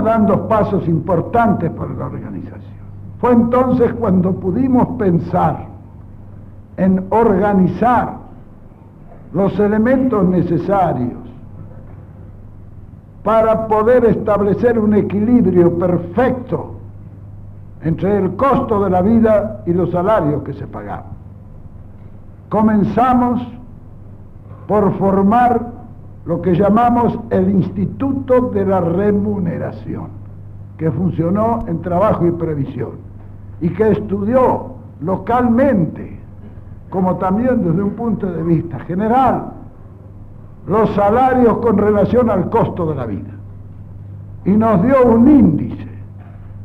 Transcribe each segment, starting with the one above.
Dando pasos importantes por la organización. Fue entonces cuando pudimos pensar en organizar los elementos necesarios para poder establecer un equilibrio perfecto entre el costo de la vida y los salarios que se pagaban. Comenzamos por formar lo que llamamos el Instituto de la Remuneración, que funcionó en trabajo y previsión y que estudió localmente, como también desde un punto de vista general, los salarios con relación al costo de la vida. Y nos dio un índice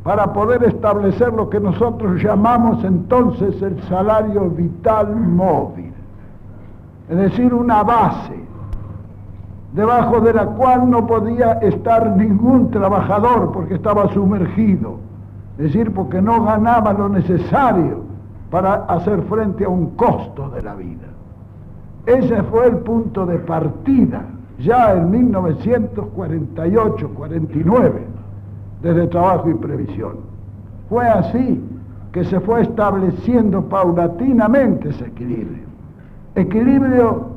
para poder establecer lo que nosotros llamamos entonces el salario vital móvil, es decir, una base debajo de la cual no podía estar ningún trabajador porque estaba sumergido, es decir, porque no ganaba lo necesario para hacer frente a un costo de la vida. Ese fue el punto de partida, ya en 1948-49, desde Trabajo y Previsión. Fue así que se fue estableciendo paulatinamente ese equilibrio. Equilibrio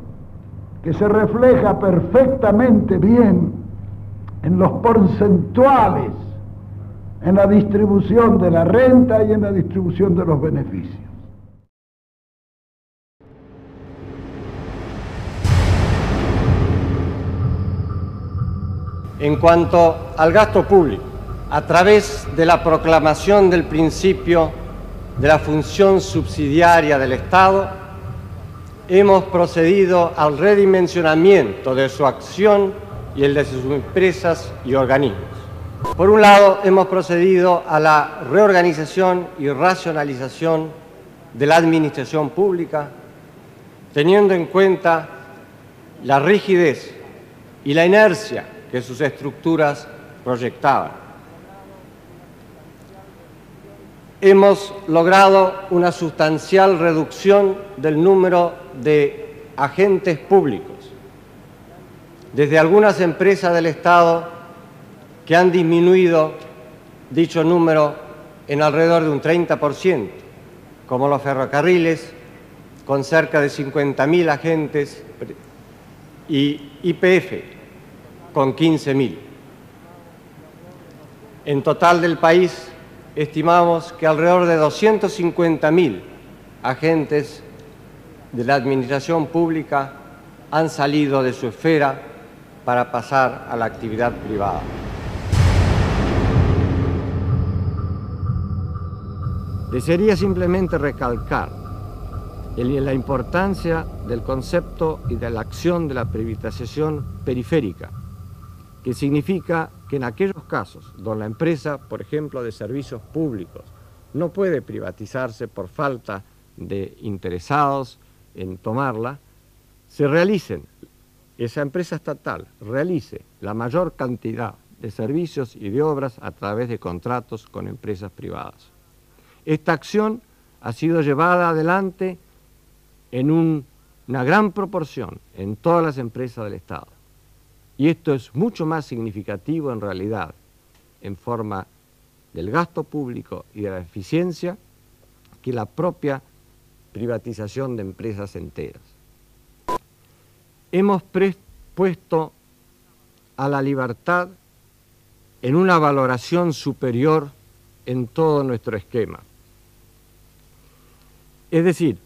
que se refleja perfectamente bien en los porcentuales, en la distribución de la renta y en la distribución de los beneficios. En cuanto al gasto público, a través de la proclamación del principio de la función subsidiaria del Estado, hemos procedido al redimensionamiento de su acción y el de sus empresas y organismos. Por un lado, hemos procedido a la reorganización y racionalización de la administración pública, teniendo en cuenta la rigidez y la inercia que sus estructuras proyectaban. Hemos logrado una sustancial reducción del número de agentes públicos, desde algunas empresas del Estado que han disminuido dicho número en alrededor de un 30%, como los ferrocarriles, con cerca de 50.000 agentes, y IPF, con 15.000. En total del país, estimamos que alrededor de 250.000 agentes de la administración pública han salido de su esfera para pasar a la actividad privada. Desearía simplemente recalcar la importancia del concepto y de la acción de la privatización periférica, que significa que en aquellos casos donde la empresa, por ejemplo, de servicios públicos, no puede privatizarse por falta de interesados en tomarla, se realicen, esa empresa estatal realice la mayor cantidad de servicios y de obras a través de contratos con empresas privadas. Esta acción ha sido llevada adelante en una gran proporción en todas las empresas del Estado. Y esto es mucho más significativo en realidad en forma del gasto público y de la eficiencia que la propia privatización de empresas enteras. Hemos puesto a la libertad en una valoración superior en todo nuestro esquema. Es decir,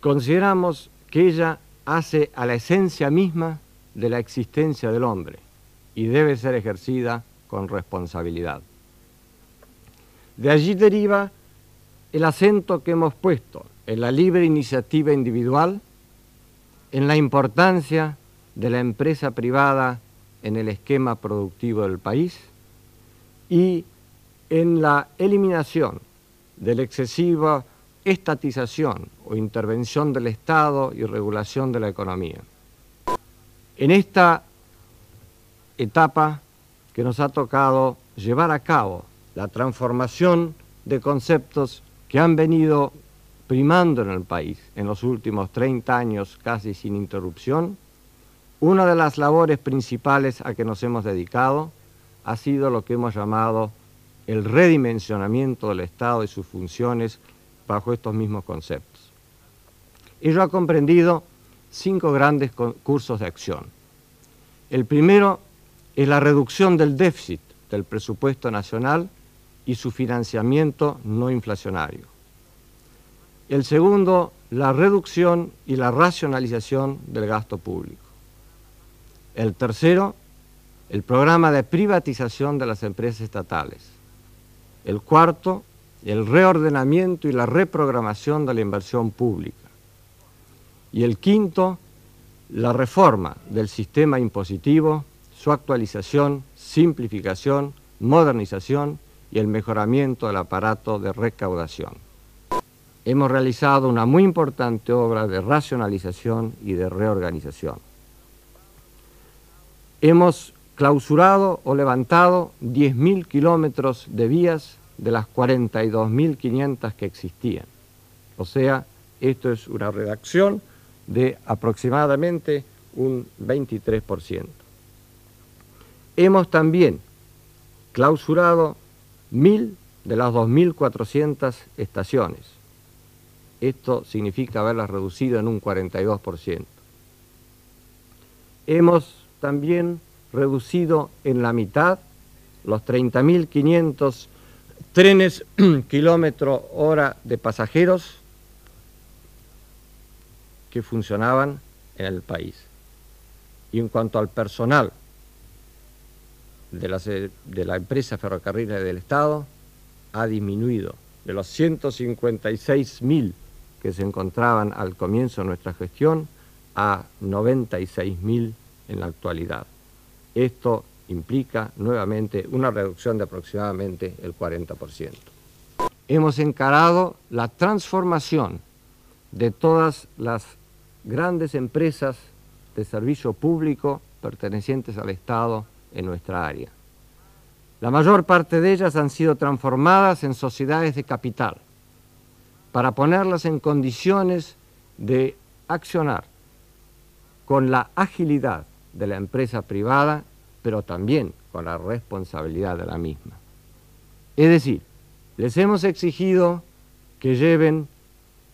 consideramos que ella hace a la esencia misma de la existencia del hombre y debe ser ejercida con responsabilidad. De allí deriva el acento que hemos puesto en la libre iniciativa individual, en la importancia de la empresa privada en el esquema productivo del país y en la eliminación de la excesiva estatización o intervención del Estado y regulación de la economía. En esta etapa que nos ha tocado llevar a cabo la transformación de conceptos que han venido primando en el país en los últimos 30 años casi sin interrupción, una de las labores principales a que nos hemos dedicado ha sido lo que hemos llamado el redimensionamiento del Estado y sus funciones bajo estos mismos conceptos. Ello ha comprendido cinco grandes cursos de acción. El primero es la reducción del déficit del presupuesto nacional y su financiamiento no inflacionario. El segundo, la reducción y la racionalización del gasto público. El tercero, el programa de privatización de las empresas estatales. El cuarto, el reordenamiento y la reprogramación de la inversión pública. Y el quinto, la reforma del sistema impositivo, su actualización, simplificación, modernización y el mejoramiento del aparato de recaudación. Hemos realizado una muy importante obra de racionalización y de reorganización. Hemos clausurado o levantado 10.000 kilómetros de vías de las 42.500 que existían. O sea, esto es una redacción de aproximadamente un 23%. Hemos también clausurado mil de las 2.400 estaciones. Esto significa haberlas reducido en un 42%. Hemos también reducido en la mitad los 30.500 trenes kilómetro hora de pasajeros que funcionaban en el país. Y en cuanto al personal de la, de la empresa ferrocarriles del Estado, ha disminuido de los 156.000 que se encontraban al comienzo de nuestra gestión a 96.000 en la actualidad. Esto implica nuevamente una reducción de aproximadamente el 40%. Hemos encarado la transformación de todas las grandes empresas de servicio público pertenecientes al Estado en nuestra área. La mayor parte de ellas han sido transformadas en sociedades de capital para ponerlas en condiciones de accionar con la agilidad de la empresa privada pero también con la responsabilidad de la misma. Es decir, les hemos exigido que lleven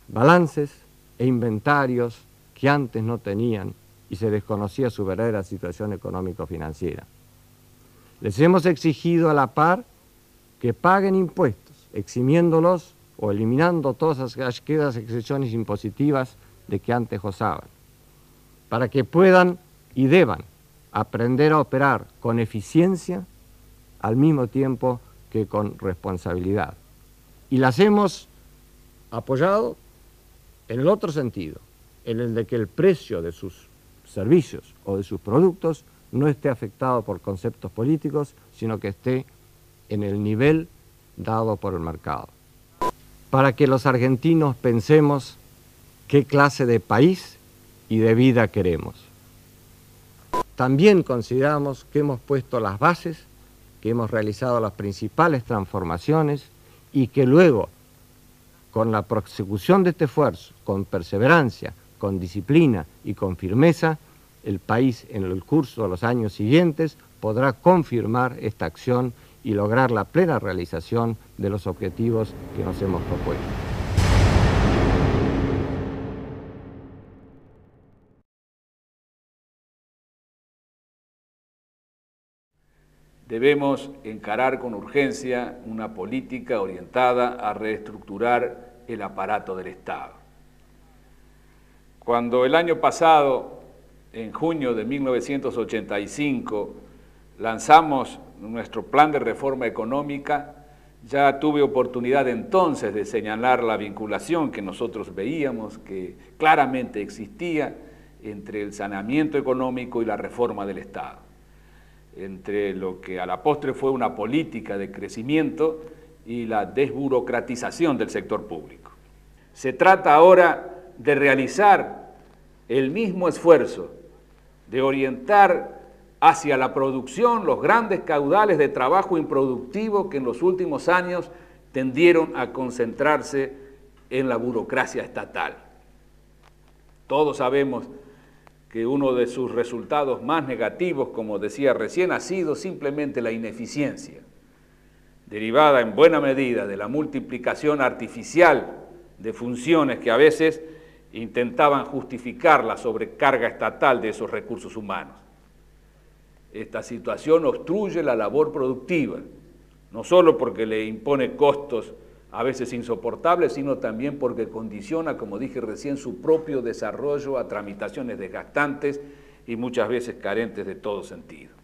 balances e inventarios que antes no tenían y se desconocía su verdadera situación económico-financiera. Les hemos exigido a la par que paguen impuestos, eximiéndolos o eliminando todas aquellas excepciones impositivas de que antes gozaban, para que puedan y deban aprender a operar con eficiencia al mismo tiempo que con responsabilidad. Y las hemos apoyado en el otro sentido, en el de que el precio de sus servicios o de sus productos no esté afectado por conceptos políticos, sino que esté en el nivel dado por el mercado. Para que los argentinos pensemos qué clase de país y de vida queremos. También consideramos que hemos puesto las bases, que hemos realizado las principales transformaciones y que luego, con la prosecución de este esfuerzo, con perseverancia, con disciplina y con firmeza, el país en el curso de los años siguientes podrá confirmar esta acción y lograr la plena realización de los objetivos que nos hemos propuesto. Debemos encarar con urgencia una política orientada a reestructurar el aparato del Estado. Cuando el año pasado en junio de 1985 lanzamos nuestro plan de reforma económica, ya tuve oportunidad entonces de señalar la vinculación que nosotros veíamos, que claramente existía entre el saneamiento económico y la reforma del Estado, entre lo que a la postre fue una política de crecimiento y la desburocratización del sector público. Se trata ahora de realizar el mismo esfuerzo, de orientar hacia la producción los grandes caudales de trabajo improductivo que en los últimos años tendieron a concentrarse en la burocracia estatal. Todos sabemos que uno de sus resultados más negativos, como decía recién, ha sido simplemente la ineficiencia, derivada en buena medida de la multiplicación artificial de funciones que a veces intentaban justificar la sobrecarga estatal de esos recursos humanos. Esta situación obstruye la labor productiva, no solo porque le impone costos a veces insoportables, sino también porque condiciona, como dije recién, su propio desarrollo a tramitaciones desgastantes y muchas veces carentes de todo sentido.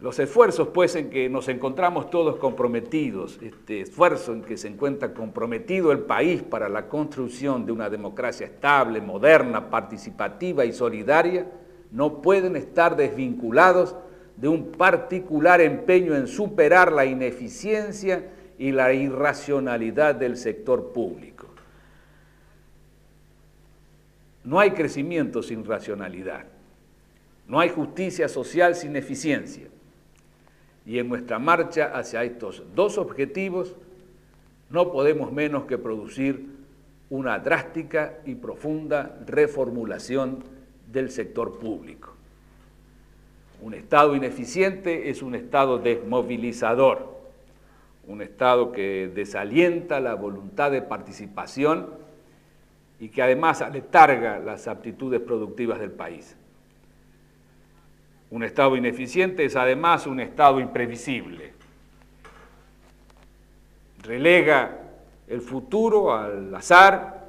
Los esfuerzos, pues, en que nos encontramos todos comprometidos, este esfuerzo en que se encuentra comprometido el país para la construcción de una democracia estable, moderna, participativa y solidaria, no pueden estar desvinculados de un particular empeño en superar la ineficiencia y la irracionalidad del sector público. No hay crecimiento sin racionalidad, no hay justicia social sin eficiencia. Y en nuestra marcha hacia estos dos objetivos no podemos menos que producir una drástica y profunda reformulación del sector público. Un Estado ineficiente es un Estado desmovilizador, un Estado que desalienta la voluntad de participación y que además aletarga las aptitudes productivas del país. Un Estado ineficiente es además un Estado imprevisible. Relega el futuro al azar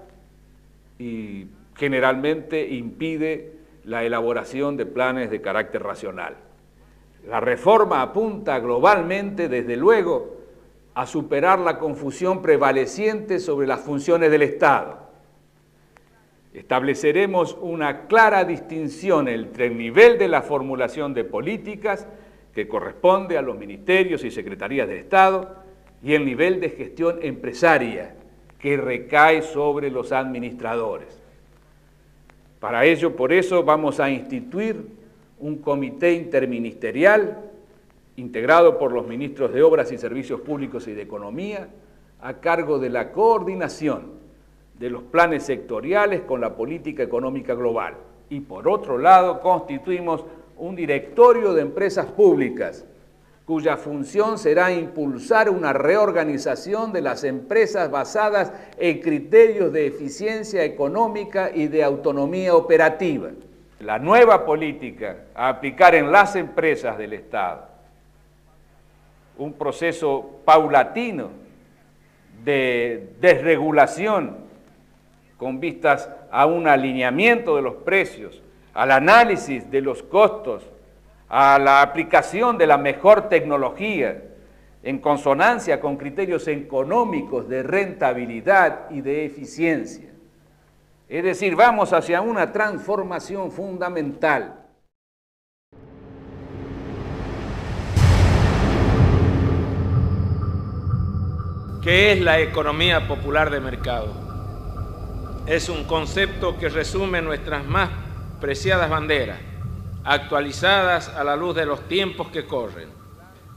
y generalmente impide la elaboración de planes de carácter racional. La reforma apunta globalmente, desde luego, a superar la confusión prevaleciente sobre las funciones del Estado. Estableceremos una clara distinción entre el nivel de la formulación de políticas que corresponde a los ministerios y secretarías de Estado y el nivel de gestión empresaria que recae sobre los administradores. Para ello, por eso, vamos a instituir un comité interministerial integrado por los ministros de Obras y Servicios Públicos y de Economía, a cargo de la coordinación de los planes sectoriales con la política económica global. Y por otro lado, constituimos un directorio de empresas públicas cuya función será impulsar una reorganización de las empresas basadas en criterios de eficiencia económica y de autonomía operativa. La nueva política a aplicar en las empresas del Estado, un proceso paulatino de desregulación con vistas a un alineamiento de los precios, al análisis de los costos, a la aplicación de la mejor tecnología en consonancia con criterios económicos de rentabilidad y de eficiencia. Es decir, vamos hacia una transformación fundamental. ¿Qué es la economía popular de mercado? Es un concepto que resume nuestras más preciadas banderas actualizadas a la luz de los tiempos que corren.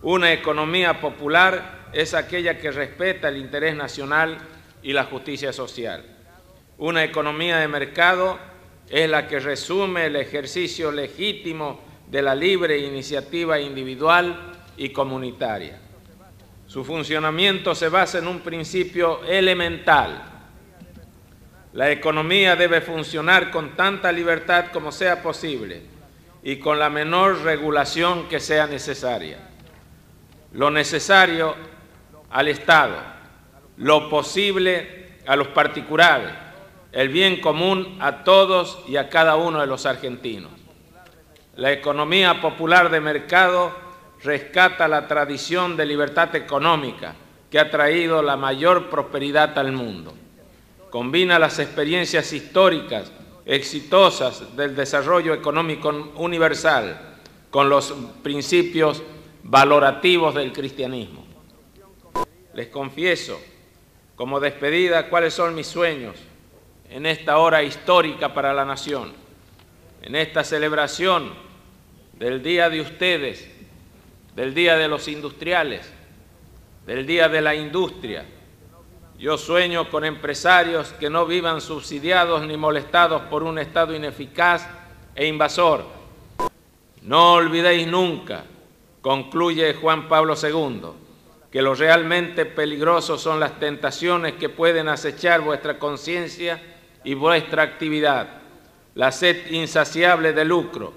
Una economía popular es aquella que respeta el interés nacional y la justicia social. Una economía de mercado es la que resume el ejercicio legítimo de la libre iniciativa individual y comunitaria. Su funcionamiento se basa en un principio elemental. La economía debe funcionar con tanta libertad como sea posible y con la menor regulación que sea necesaria. Lo necesario al Estado, lo posible a los particulares el bien común a todos y a cada uno de los argentinos. La economía popular de mercado rescata la tradición de libertad económica que ha traído la mayor prosperidad al mundo. Combina las experiencias históricas exitosas del desarrollo económico universal con los principios valorativos del cristianismo. Les confieso, como despedida, cuáles son mis sueños en esta hora histórica para la nación, en esta celebración del Día de ustedes, del Día de los Industriales, del Día de la Industria. Yo sueño con empresarios que no vivan subsidiados ni molestados por un Estado ineficaz e invasor. No olvidéis nunca, concluye Juan Pablo II, que lo realmente peligroso son las tentaciones que pueden acechar vuestra conciencia y vuestra actividad, la sed insaciable de lucro,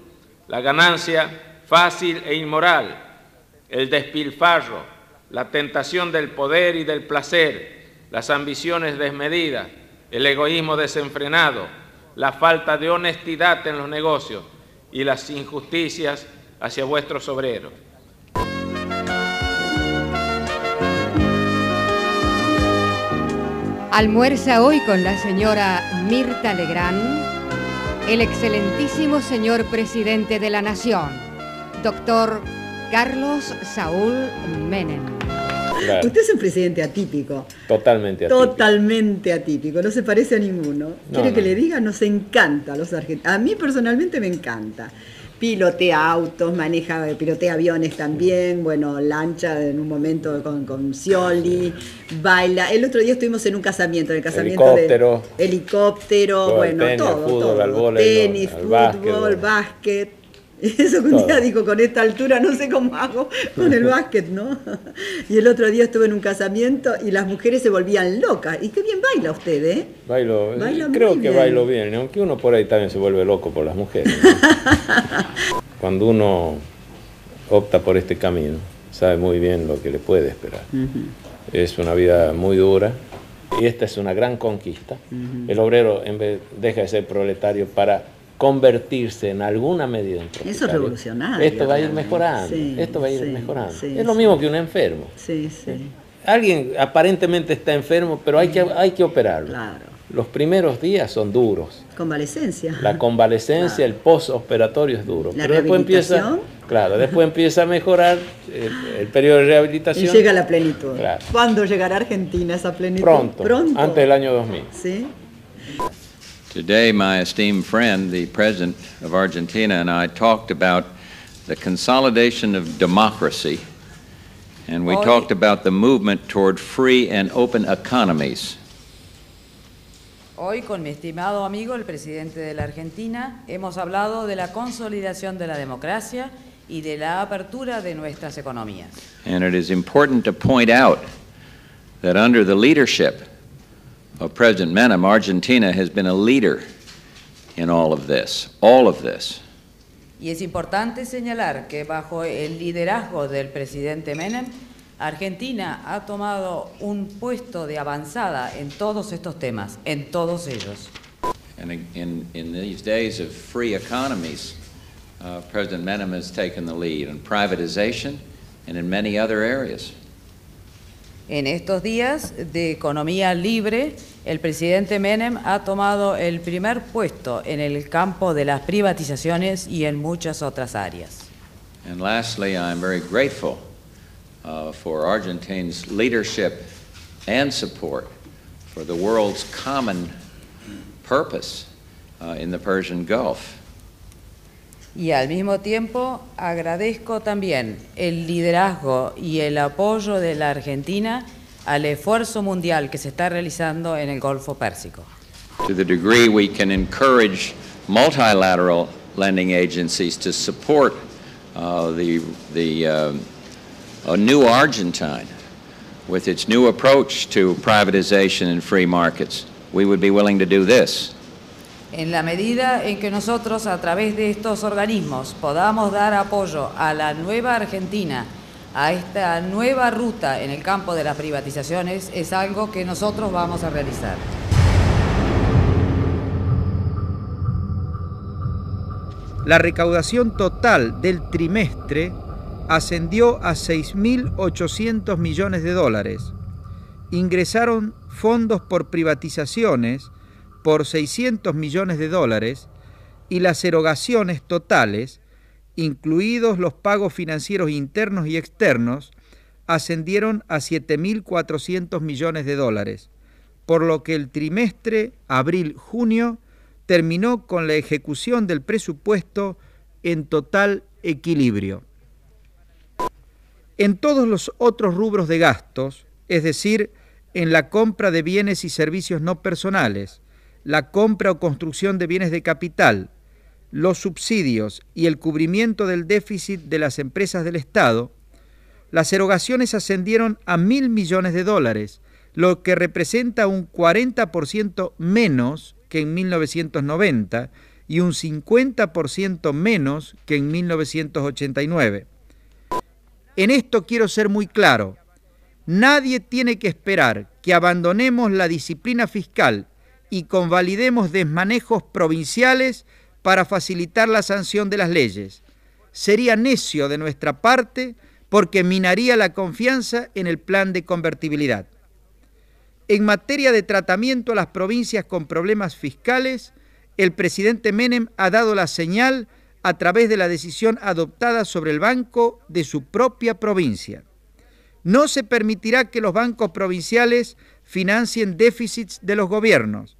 la ganancia fácil e inmoral, el despilfarro, la tentación del poder y del placer, las ambiciones desmedidas, el egoísmo desenfrenado, la falta de honestidad en los negocios y las injusticias hacia vuestros obreros. Almuerza hoy con la señora Mirta Legrand, el excelentísimo señor presidente de la Nación, doctor Carlos Saúl Menem. Usted es un presidente atípico. Totalmente atípico. Totalmente atípico, no se parece a ninguno. ¿Quiere que le diga? Nos encanta a los argentinos. A mí personalmente me encanta pilotea autos, maneja, pilotea aviones también, bueno, lancha en un momento con, con Scioli, baila. El otro día estuvimos en un casamiento, en el casamiento helicóptero, de helicóptero, bueno, todo, todo. tenis, fútbol, básquet eso que un día dijo, con esta altura no sé cómo hago con el básquet, ¿no? Y el otro día estuve en un casamiento y las mujeres se volvían locas. Y qué bien baila usted, ¿eh? Bailo, creo que bailo bien, aunque uno por ahí también se vuelve loco por las mujeres. Cuando uno opta por este camino, sabe muy bien lo que le puede esperar. Es una vida muy dura, y esta es una gran conquista. El obrero en vez, deja de ser proletario para convertirse en alguna medida en Eso es revolucionario. Esto va a ir mejorando. esto va a ir mejorando. es lo mismo que un enfermo. Sí. Alguien aparentemente está enfermo, pero hay que, hay que operarlo. Claro. Los primeros días son duros. Convalescencia. La convalescencia, el postoperatorio es duro. La pero después empieza, claro, después empieza a mejorar el, periodo de rehabilitación. Y llega la plenitud. ¿Cuándo llegará Argentina esa plenitud? Pronto, Pronto. Antes del año 2000. Sí. Today, my esteemed friend, the President of Argentina, and I talked about the consolidation of democracy, and we talked about the movement toward free and open economies. Hoy, con mi estimado amigo, el presidente de la Argentina, hemos hablado de la consolidación de la democracia y de la apertura de nuestras economías. And it is important to point out that under the leadership of President Menem, Argentina has been a leader in all of this, all of this. Y es importante señalar que bajo el liderazgo del presidente Menem, Argentina ha tomado un puesto de avanzada en todos estos temas, en todos ellos. And in, in these days of free economies, uh, President Menem has taken the lead in privatization and in many other areas. En estos días de economía libre, el presidente Menem ha tomado el primer puesto en el campo de las privatizaciones y en muchas otras áreas. And lastly, I am very grateful uh, for Argentina's leadership and support for the world's common purpose uh, in the Persian Gulf. Y al mismo tiempo agradezco también el liderazgo y el apoyo de la Argentina al esfuerzo mundial que se está realizando en el Golfo Pérsico. To the degree we can encourage multilateral lending agencies to support uh, the, the uh, a new Argentine with its new approach to privatization and free markets, we would be willing to do this. En la medida en que nosotros a través de estos organismos podamos dar apoyo a la nueva Argentina, a esta nueva ruta en el campo de las privatizaciones es algo que nosotros vamos a realizar. La recaudación total del trimestre ascendió a 6.800 millones de dólares. Ingresaron fondos por privatizaciones por 600 millones de dólares y las erogaciones totales incluidos los pagos financieros internos y externos, ascendieron a 7.400 millones de dólares, por lo que el trimestre abril-junio terminó con la ejecución del presupuesto en total equilibrio. En todos los otros rubros de gastos, es decir, en la compra de bienes y servicios no personales, la compra o construcción de bienes de capital, los subsidios y el cubrimiento del déficit de las empresas del Estado, las erogaciones ascendieron a mil millones de dólares, lo que representa un 40% menos que en 1990 y un 50% menos que en 1989. En esto quiero ser muy claro. Nadie tiene que esperar que abandonemos la disciplina fiscal y convalidemos desmanejos provinciales para facilitar la sanción de las leyes. Sería necio de nuestra parte porque minaría la confianza en el plan de convertibilidad. En materia de tratamiento a las provincias con problemas fiscales, el presidente Menem ha dado la señal a través de la decisión adoptada sobre el banco de su propia provincia. No se permitirá que los bancos provinciales financien déficits de los gobiernos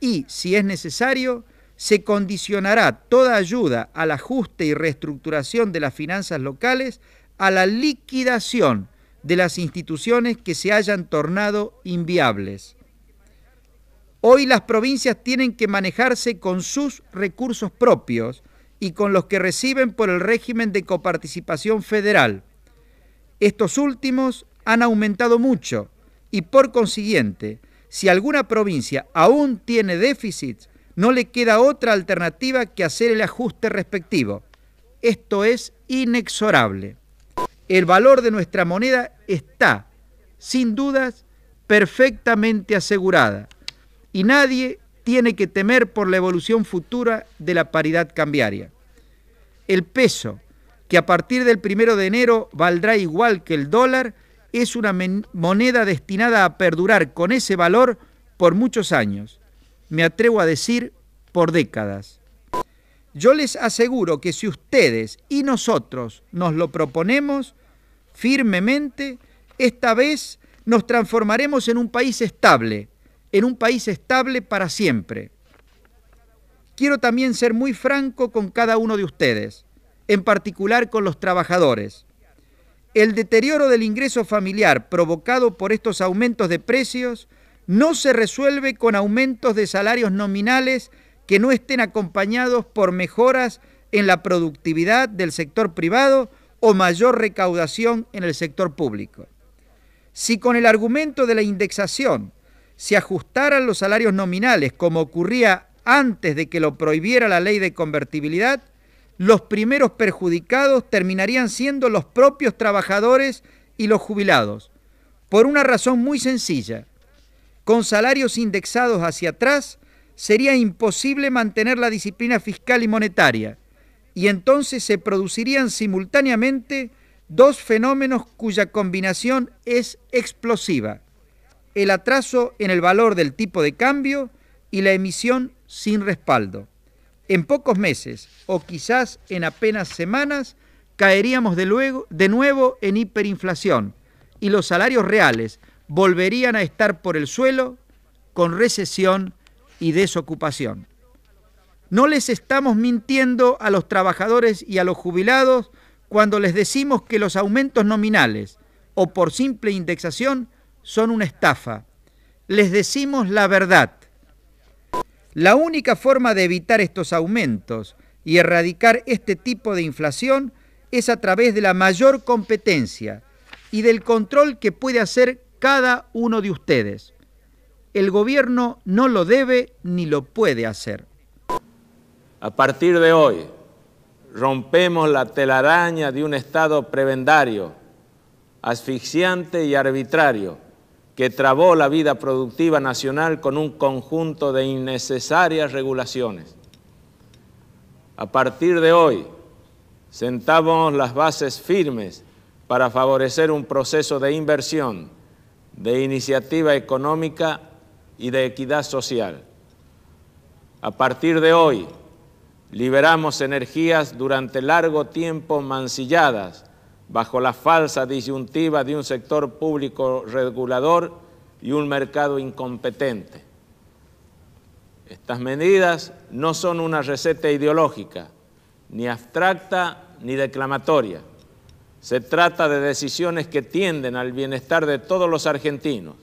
y, si es necesario, se condicionará toda ayuda al ajuste y reestructuración de las finanzas locales a la liquidación de las instituciones que se hayan tornado inviables. Hoy las provincias tienen que manejarse con sus recursos propios y con los que reciben por el régimen de coparticipación federal. Estos últimos han aumentado mucho y por consiguiente, si alguna provincia aún tiene déficits, no le queda otra alternativa que hacer el ajuste respectivo. Esto es inexorable. El valor de nuestra moneda está, sin dudas, perfectamente asegurada y nadie tiene que temer por la evolución futura de la paridad cambiaria. El peso, que a partir del primero de enero valdrá igual que el dólar, es una moneda destinada a perdurar con ese valor por muchos años. Me atrevo a decir por décadas. Yo les aseguro que si ustedes y nosotros nos lo proponemos firmemente, esta vez nos transformaremos en un país estable, en un país estable para siempre. Quiero también ser muy franco con cada uno de ustedes, en particular con los trabajadores. El deterioro del ingreso familiar provocado por estos aumentos de precios no se resuelve con aumentos de salarios nominales que no estén acompañados por mejoras en la productividad del sector privado o mayor recaudación en el sector público. Si con el argumento de la indexación se ajustaran los salarios nominales como ocurría antes de que lo prohibiera la ley de convertibilidad, los primeros perjudicados terminarían siendo los propios trabajadores y los jubilados, por una razón muy sencilla. Con salarios indexados hacia atrás, sería imposible mantener la disciplina fiscal y monetaria, y entonces se producirían simultáneamente dos fenómenos cuya combinación es explosiva el atraso en el valor del tipo de cambio y la emisión sin respaldo. En pocos meses, o quizás en apenas semanas, caeríamos de, nuevo en hiperinflación y los salarios reales volverían a estar por el suelo con recesión y desocupación. No les estamos mintiendo a los trabajadores y a los jubilados cuando les decimos que los aumentos nominales o por simple indexación son una estafa. Les decimos la verdad. La única forma de evitar estos aumentos y erradicar este tipo de inflación es a través de la mayor competencia y del control que puede hacer cada uno de ustedes. El gobierno no lo debe ni lo puede hacer. A partir de hoy, rompemos la telaraña de un Estado prebendario, asfixiante y arbitrario que trabó la vida productiva nacional con un conjunto de innecesarias regulaciones. A partir de hoy, sentamos las bases firmes para favorecer un proceso de inversión, de iniciativa económica y de equidad social. A partir de hoy, liberamos energías durante largo tiempo mancilladas bajo la falsa disyuntiva de un sector público regulador y un mercado incompetente. Estas medidas no son una receta ideológica, ni abstracta ni declamatoria. Se trata de decisiones que tienden al bienestar de todos los argentinos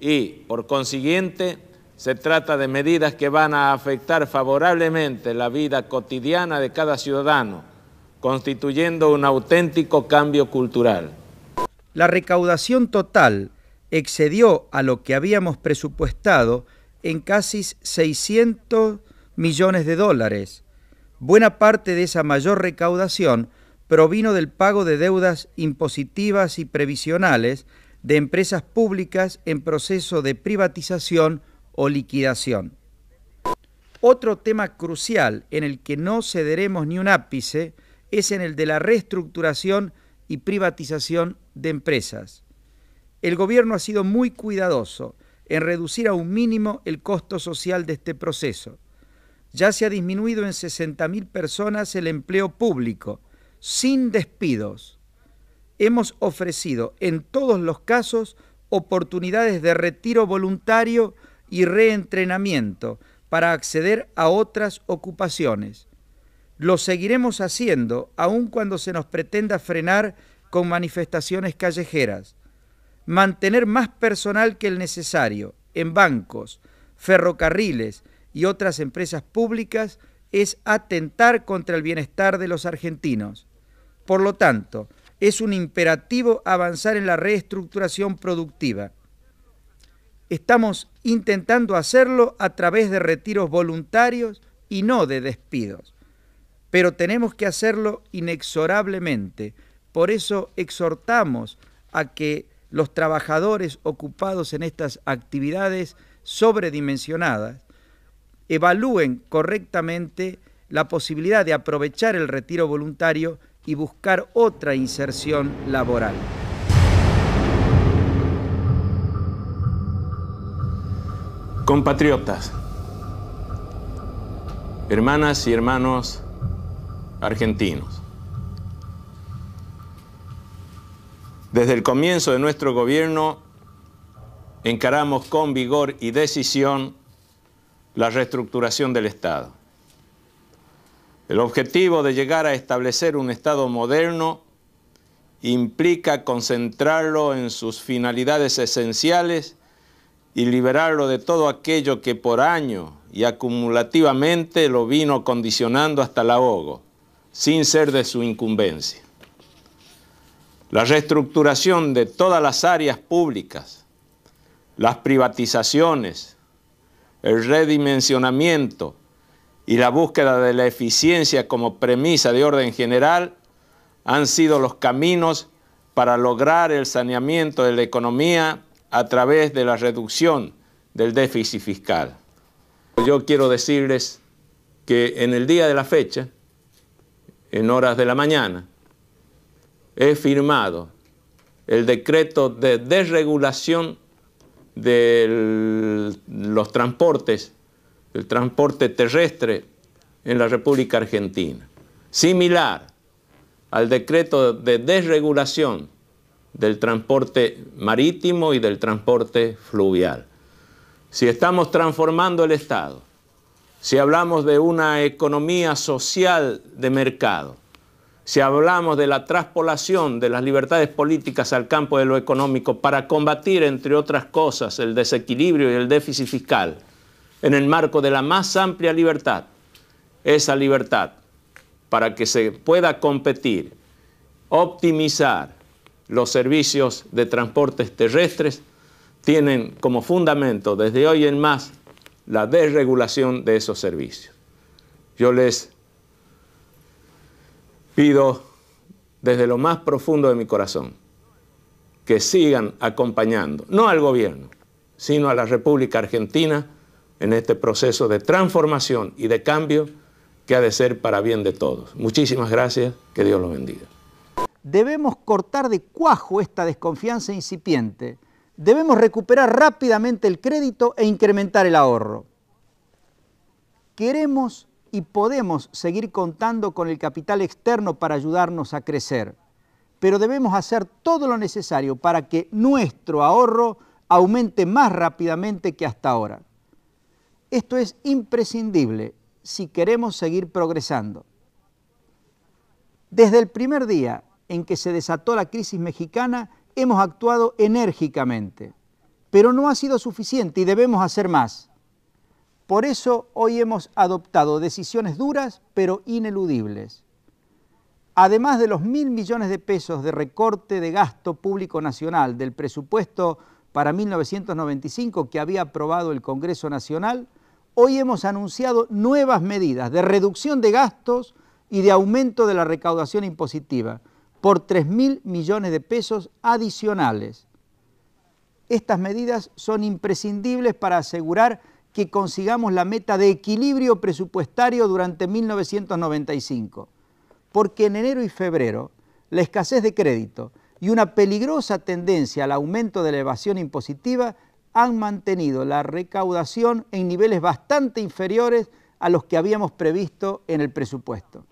y, por consiguiente, se trata de medidas que van a afectar favorablemente la vida cotidiana de cada ciudadano, constituyendo un auténtico cambio cultural. La recaudación total excedió a lo que habíamos presupuestado en casi 600 millones de dólares. Buena parte de esa mayor recaudación provino del pago de deudas impositivas y previsionales de empresas públicas en proceso de privatización o liquidación. Otro tema crucial en el que no cederemos ni un ápice es en el de la reestructuración y privatización de empresas. El gobierno ha sido muy cuidadoso en reducir a un mínimo el costo social de este proceso. Ya se ha disminuido en 60.000 personas el empleo público, sin despidos. Hemos ofrecido en todos los casos oportunidades de retiro voluntario y reentrenamiento para acceder a otras ocupaciones. Lo seguiremos haciendo aun cuando se nos pretenda frenar con manifestaciones callejeras. Mantener más personal que el necesario en bancos, ferrocarriles y otras empresas públicas es atentar contra el bienestar de los argentinos. Por lo tanto, es un imperativo avanzar en la reestructuración productiva. Estamos intentando hacerlo a través de retiros voluntarios y no de despidos pero tenemos que hacerlo inexorablemente. Por eso exhortamos a que los trabajadores ocupados en estas actividades sobredimensionadas evalúen correctamente la posibilidad de aprovechar el retiro voluntario y buscar otra inserción laboral. Compatriotas, hermanas y hermanos argentinos. Desde el comienzo de nuestro gobierno encaramos con vigor y decisión la reestructuración del Estado. El objetivo de llegar a establecer un Estado moderno implica concentrarlo en sus finalidades esenciales y liberarlo de todo aquello que por año y acumulativamente lo vino condicionando hasta el ahogo sin ser de su incumbencia. La reestructuración de todas las áreas públicas, las privatizaciones, el redimensionamiento y la búsqueda de la eficiencia como premisa de orden general han sido los caminos para lograr el saneamiento de la economía a través de la reducción del déficit fiscal. Yo quiero decirles que en el día de la fecha, en horas de la mañana, he firmado el decreto de desregulación de los transportes, el transporte terrestre en la República Argentina, similar al decreto de desregulación del transporte marítimo y del transporte fluvial. Si estamos transformando el Estado si hablamos de una economía social de mercado, si hablamos de la traspolación de las libertades políticas al campo de lo económico para combatir, entre otras cosas, el desequilibrio y el déficit fiscal, en el marco de la más amplia libertad, esa libertad para que se pueda competir, optimizar los servicios de transportes terrestres, tienen como fundamento desde hoy en más la desregulación de esos servicios. Yo les pido desde lo más profundo de mi corazón que sigan acompañando, no al gobierno, sino a la República Argentina en este proceso de transformación y de cambio que ha de ser para bien de todos. Muchísimas gracias, que Dios los bendiga. Debemos cortar de cuajo esta desconfianza incipiente. Debemos recuperar rápidamente el crédito e incrementar el ahorro. Queremos y podemos seguir contando con el capital externo para ayudarnos a crecer, pero debemos hacer todo lo necesario para que nuestro ahorro aumente más rápidamente que hasta ahora. Esto es imprescindible si queremos seguir progresando. Desde el primer día en que se desató la crisis mexicana, hemos actuado enérgicamente, pero no ha sido suficiente y debemos hacer más. Por eso hoy hemos adoptado decisiones duras pero ineludibles. Además de los mil millones de pesos de recorte de gasto público nacional del presupuesto para 1995 que había aprobado el Congreso Nacional, hoy hemos anunciado nuevas medidas de reducción de gastos y de aumento de la recaudación impositiva por 3 mil millones de pesos adicionales. Estas medidas son imprescindibles para asegurar que consigamos la meta de equilibrio presupuestario durante 1995, porque en enero y febrero la escasez de crédito y una peligrosa tendencia al aumento de la evasión impositiva han mantenido la recaudación en niveles bastante inferiores a los que habíamos previsto en el presupuesto.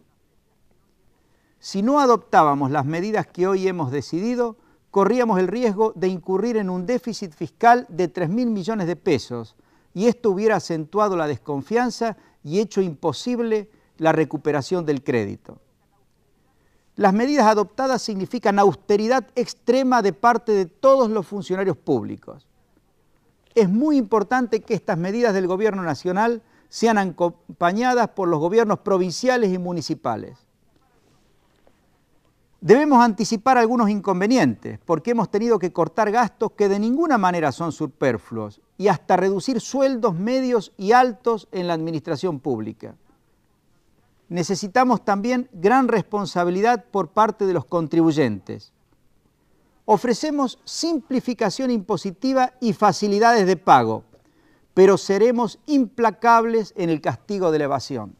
Si no adoptábamos las medidas que hoy hemos decidido, corríamos el riesgo de incurrir en un déficit fiscal de 3 mil millones de pesos, y esto hubiera acentuado la desconfianza y hecho imposible la recuperación del crédito. Las medidas adoptadas significan austeridad extrema de parte de todos los funcionarios públicos. Es muy importante que estas medidas del gobierno nacional sean acompañadas por los gobiernos provinciales y municipales. Debemos anticipar algunos inconvenientes porque hemos tenido que cortar gastos que de ninguna manera son superfluos y hasta reducir sueldos medios y altos en la administración pública. Necesitamos también gran responsabilidad por parte de los contribuyentes. Ofrecemos simplificación impositiva y facilidades de pago, pero seremos implacables en el castigo de la evasión.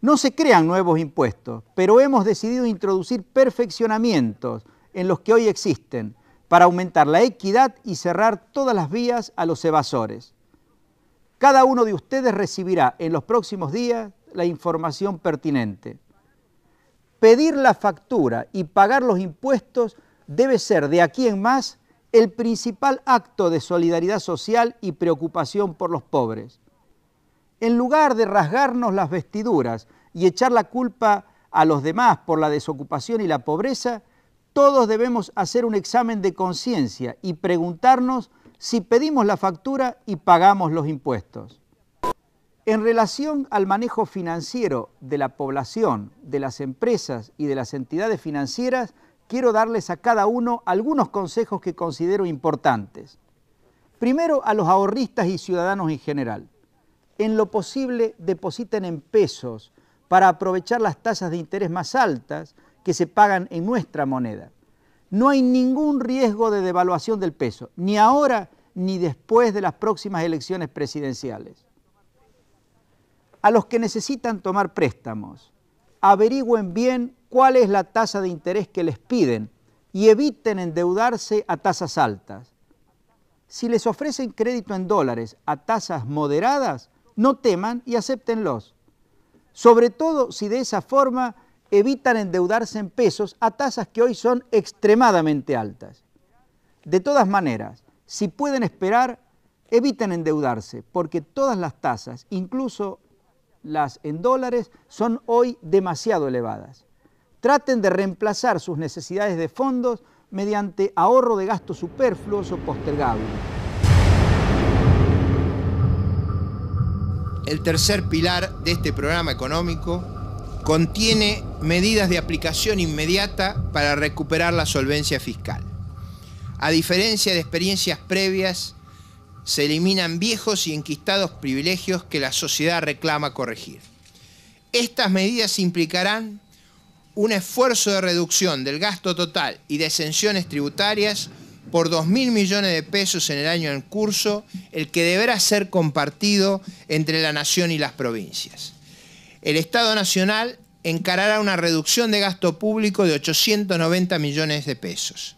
No se crean nuevos impuestos, pero hemos decidido introducir perfeccionamientos en los que hoy existen para aumentar la equidad y cerrar todas las vías a los evasores. Cada uno de ustedes recibirá en los próximos días la información pertinente. Pedir la factura y pagar los impuestos debe ser de aquí en más el principal acto de solidaridad social y preocupación por los pobres en lugar de rasgarnos las vestiduras y echar la culpa a los demás por la desocupación y la pobreza, todos debemos hacer un examen de conciencia y preguntarnos si pedimos la factura y pagamos los impuestos. En relación al manejo financiero de la población, de las empresas y de las entidades financieras, quiero darles a cada uno algunos consejos que considero importantes. Primero, a los ahorristas y ciudadanos en general en lo posible depositen en pesos para aprovechar las tasas de interés más altas que se pagan en nuestra moneda. No hay ningún riesgo de devaluación del peso, ni ahora ni después de las próximas elecciones presidenciales. A los que necesitan tomar préstamos, averigüen bien cuál es la tasa de interés que les piden y eviten endeudarse a tasas altas. Si les ofrecen crédito en dólares a tasas moderadas, no teman y acéptenlos. Sobre todo si de esa forma evitan endeudarse en pesos a tasas que hoy son extremadamente altas. De todas maneras, si pueden esperar, eviten endeudarse, porque todas las tasas, incluso las en dólares, son hoy demasiado elevadas. Traten de reemplazar sus necesidades de fondos mediante ahorro de gastos superfluos o postergables. el tercer pilar de este programa económico contiene medidas de aplicación inmediata para recuperar la solvencia fiscal. A diferencia de experiencias previas, se eliminan viejos y enquistados privilegios que la sociedad reclama corregir. Estas medidas implicarán un esfuerzo de reducción del gasto total y de exenciones tributarias por 2 mil millones de pesos en el año en curso, el que deberá ser compartido entre la nación y las provincias. el Estado Nacional encarará una reducción de gasto público de 890 millones de pesos.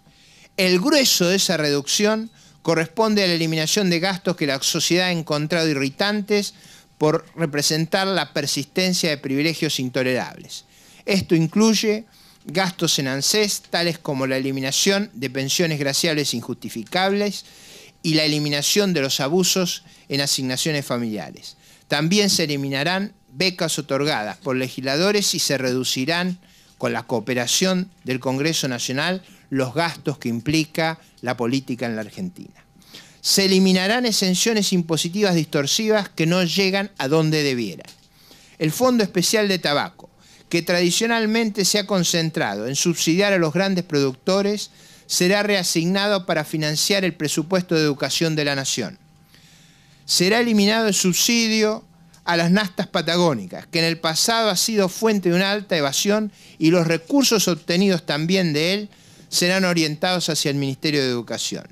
El grueso de esa reducción corresponde a la eliminación de gastos que la sociedad ha encontrado irritantes por representar la persistencia de privilegios intolerables. Esto incluye gastos en ANSES, tales como la eliminación de pensiones graciables injustificables y la eliminación de los abusos en asignaciones familiares. También se eliminarán becas otorgadas por legisladores y se reducirán, con la cooperación del Congreso Nacional, los gastos que implica la política en la Argentina. Se eliminarán exenciones impositivas distorsivas que no llegan a donde debieran. El Fondo Especial de Tabaco, que tradicionalmente se ha concentrado en subsidiar a los grandes productores, será reasignado para financiar el presupuesto de educación de la nación. Será eliminado el subsidio a las nastas patagónicas, que en el pasado ha sido fuente de una alta evasión y los recursos obtenidos también de él serán orientados hacia el Ministerio de Educación.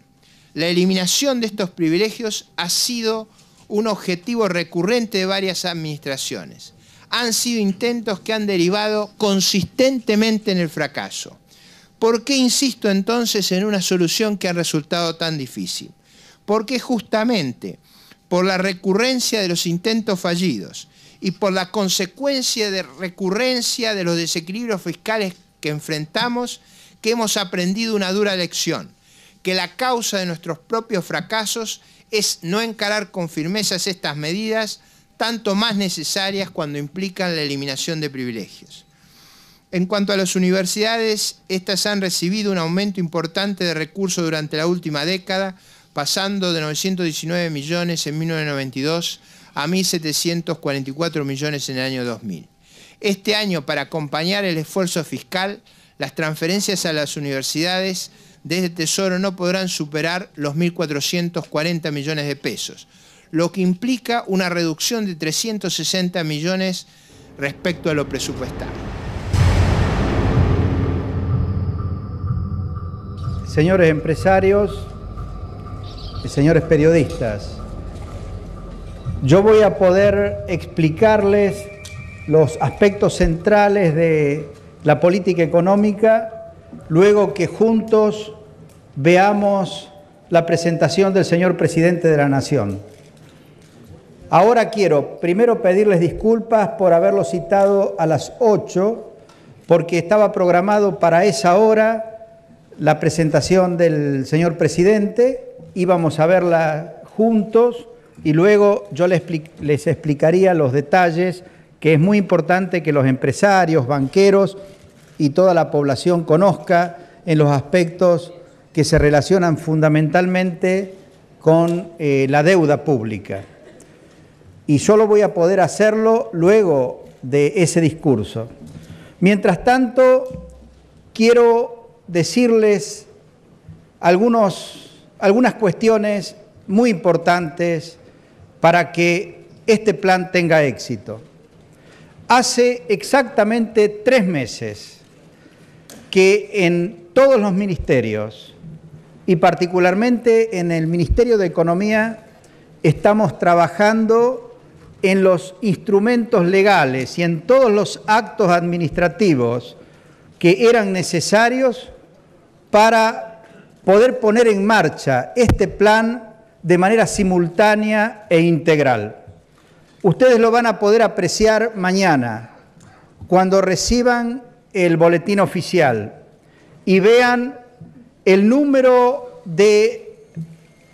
La eliminación de estos privilegios ha sido un objetivo recurrente de varias administraciones. Han sido intentos que han derivado consistentemente en el fracaso. ¿Por qué insisto entonces en una solución que ha resultado tan difícil? Porque justamente por la recurrencia de los intentos fallidos y por la consecuencia de recurrencia de los desequilibrios fiscales que enfrentamos, que hemos aprendido una dura lección, que la causa de nuestros propios fracasos es no encarar con firmezas estas medidas, tanto más necesarias cuando implican la eliminación de privilegios. En cuanto a las universidades, estas han recibido un aumento importante de recursos durante la última década, pasando de 919 millones en 1992 a 1.744 millones en el año 2000. Este año, para acompañar el esfuerzo fiscal, las transferencias a las universidades desde Tesoro no podrán superar los 1.440 millones de pesos, lo que implica una reducción de 360 millones respecto a lo presupuestado. Señores empresarios, señores periodistas, yo voy a poder explicarles los aspectos centrales de la política económica luego que juntos veamos la presentación del señor presidente de la Nación. Ahora quiero primero pedirles disculpas por haberlo citado a las 8, porque estaba programado para esa hora la presentación del señor presidente íbamos a verla juntos y luego yo les, explicaría los detalles que es muy importante que los empresarios, banqueros y toda la población conozca en los aspectos que se relacionan fundamentalmente con eh, la deuda pública. Y solo voy a poder hacerlo luego de ese discurso. Mientras tanto, quiero decirles algunas cuestiones muy importantes para que este plan tenga éxito. Hace exactamente tres meses que en todos los ministerios y particularmente en el Ministerio de Economía estamos trabajando en los instrumentos legales y en todos los actos administrativos que eran necesarios para poder poner en marcha este plan de manera simultánea e integral. Ustedes lo van a poder apreciar mañana, cuando reciban el boletín oficial y vean el número de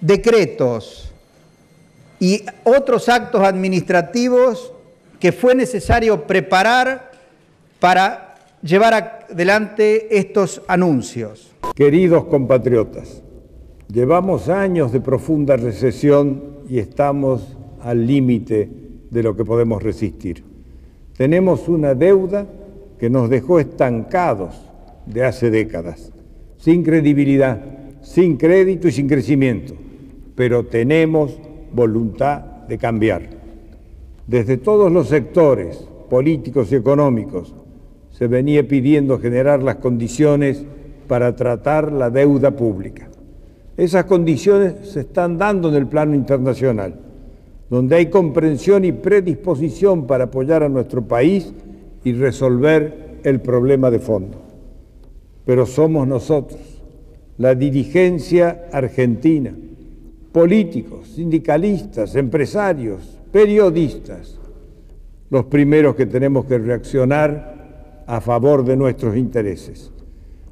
decretos y otros actos administrativos que fue necesario preparar para llevar adelante estos anuncios. Queridos compatriotas, llevamos años de profunda recesión y estamos al límite de lo que podemos resistir. Tenemos una deuda que nos dejó estancados de hace décadas, sin credibilidad, sin crédito y sin crecimiento, pero tenemos voluntad de cambiar. Desde todos los sectores políticos y económicos se venía pidiendo generar las condiciones para tratar la deuda pública. Esas condiciones se están dando en el plano internacional. Donde hay comprensión y predisposición para apoyar a nuestro país y resolver el problema de fondo. Pero somos nosotros, la dirigencia argentina, políticos, sindicalistas, empresarios, periodistas, los primeros que tenemos que reaccionar a favor de nuestros intereses.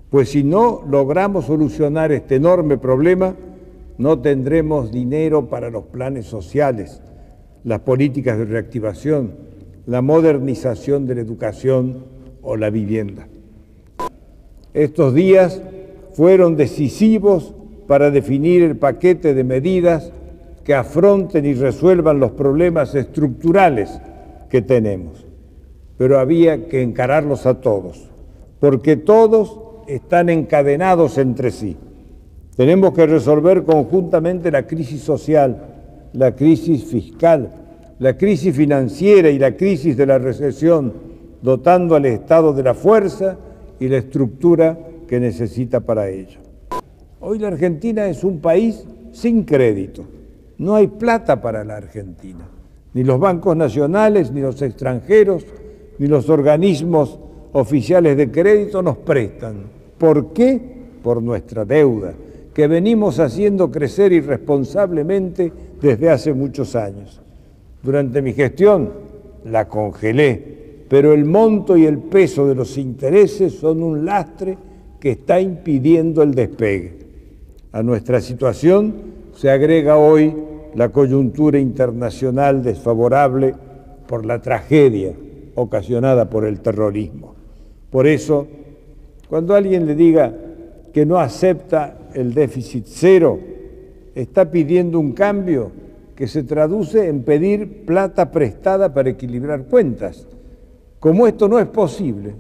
Pues si no logramos solucionar este enorme problema, no tendremos dinero para los planes sociales, las políticas de reactivación, la modernización de la educación o la vivienda. Estos días fueron decisivos para definir el paquete de medidas que afronten y resuelvan los problemas estructurales que tenemos. Pero había que encararlos a todos, porque todos están encadenados entre sí. Tenemos que resolver conjuntamente la crisis social, la crisis fiscal, la crisis financiera y la crisis de la recesión, dotando al Estado de la fuerza y la estructura que necesita para ello. Hoy la Argentina es un país sin crédito. No hay plata para la Argentina. Ni los bancos nacionales, ni los extranjeros, ni los organismos oficiales de crédito nos prestan. ¿Por qué? Por nuestra deuda, que venimos haciendo crecer irresponsablemente desde hace muchos años. Durante mi gestión la congelé, pero el monto y el peso de los intereses son un lastre que está impidiendo el despegue. A nuestra situación se agrega hoy la coyuntura internacional desfavorable por la tragedia ocasionada por el terrorismo. Por eso, cuando alguien le diga que no acepta el déficit cero, está pidiendo un cambio que se traduce en pedir plata prestada para equilibrar cuentas. Como esto no es posible,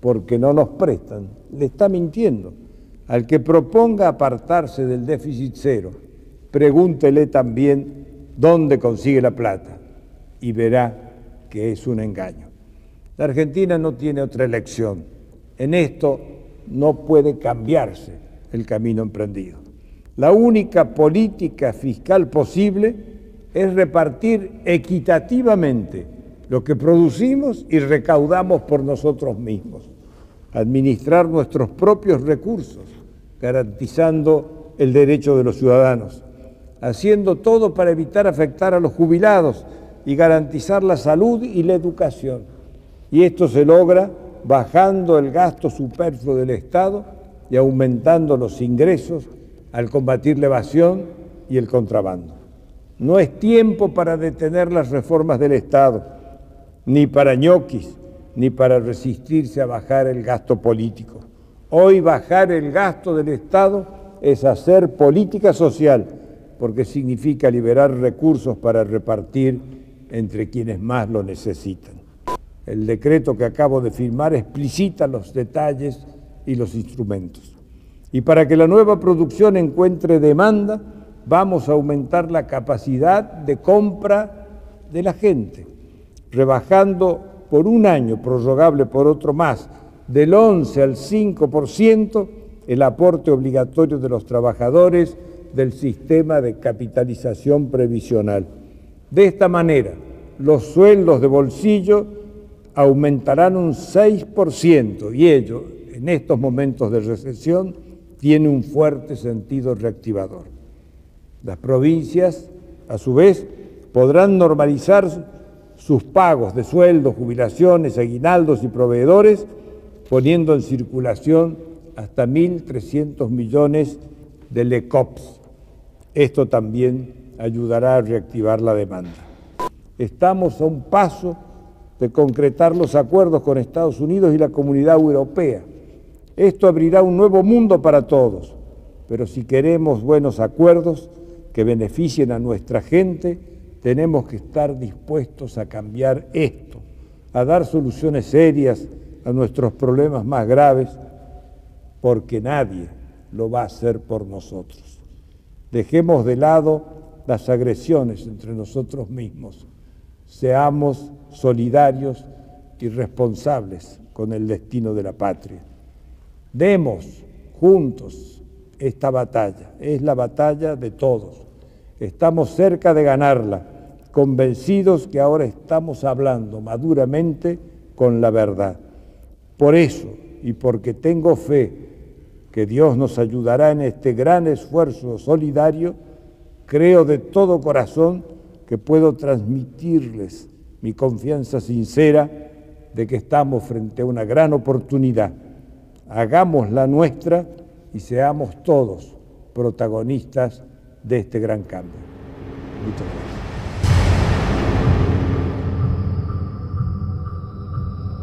porque no nos prestan, le está mintiendo. Al que proponga apartarse del déficit cero, pregúntele también dónde consigue la plata y verá que es un engaño. La Argentina no tiene otra elección en esto no puede cambiarse el camino emprendido. La única política fiscal posible es repartir equitativamente lo que producimos y recaudamos por nosotros mismos, administrar nuestros propios recursos, garantizando el derecho de los ciudadanos, haciendo todo para evitar afectar a los jubilados y garantizar la salud y la educación. Y esto se logra bajando el gasto superfluo del Estado y aumentando los ingresos al combatir la evasión y el contrabando. No es tiempo para detener las reformas del Estado, ni para ñoquis, ni para resistirse a bajar el gasto político. Hoy bajar el gasto del Estado es hacer política social, porque significa liberar recursos para repartir entre quienes más lo necesitan. El decreto que acabo de firmar explicita los detalles y los instrumentos. Y para que la nueva producción encuentre demanda, vamos a aumentar la capacidad de compra de la gente, rebajando por un año, prorrogable por otro más, del 11 al 5% el aporte obligatorio de los trabajadores del sistema de capitalización previsional. De esta manera, los sueldos de bolsillo aumentarán un 6% y ello, en estos momentos de recesión, tiene un fuerte sentido reactivador. Las provincias, a su vez, podrán normalizar sus pagos de sueldos, jubilaciones, aguinaldos y proveedores, poniendo en circulación hasta 1.300 millones de LECOPS. Esto también ayudará a reactivar la demanda. Estamos a un paso de concretar los acuerdos con Estados Unidos y la comunidad europea. Esto abrirá un nuevo mundo para todos, pero si queremos buenos acuerdos que beneficien a nuestra gente, tenemos que estar dispuestos a cambiar esto, a dar soluciones serias a nuestros problemas más graves, porque nadie lo va a hacer por nosotros. Dejemos de lado las agresiones entre nosotros mismos seamos solidarios y responsables con el destino de la patria. Demos juntos esta batalla, es la batalla de todos. Estamos cerca de ganarla, convencidos que ahora estamos hablando maduramente con la verdad. Por eso, y porque tengo fe que Dios nos ayudará en este gran esfuerzo solidario, creo de todo corazón que puedo transmitirles mi confianza sincera de que estamos frente a una gran oportunidad. Hagamos la nuestra y seamos todos protagonistas de este gran cambio. Muchas gracias.